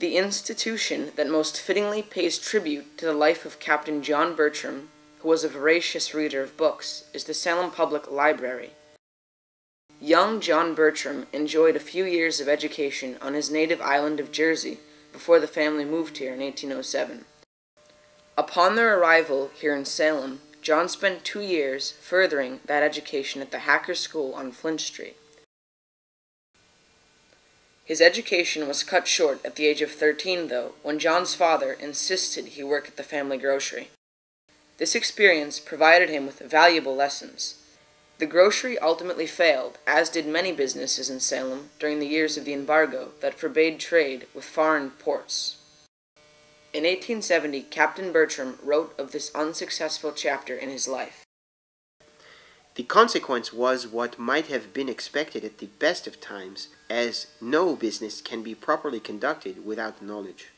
The institution that most fittingly pays tribute to the life of Captain John Bertram, who was a voracious reader of books, is the Salem Public Library. Young John Bertram enjoyed a few years of education on his native island of Jersey before the family moved here in 1807. Upon their arrival here in Salem, John spent two years furthering that education at the Hacker School on Flint Street. His education was cut short at the age of 13, though, when John's father insisted he work at the family grocery. This experience provided him with valuable lessons. The grocery ultimately failed, as did many businesses in Salem during the years of the embargo that forbade trade with foreign ports. In 1870, Captain Bertram wrote of this unsuccessful chapter in his life. The consequence was what might have been expected at the best of times, as no business can be properly conducted without knowledge.